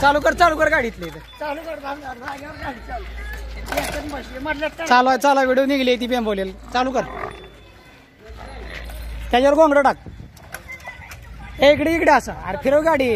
चालू कर चालू कर गाडीतले. चालू कर चालू. आहे चालू व्हिडिओ निघली ती बोलेल चालू कर. त्याच्यावर गोंगडं टाक. इकडे इकडे असं. अरे फिरव गाडी.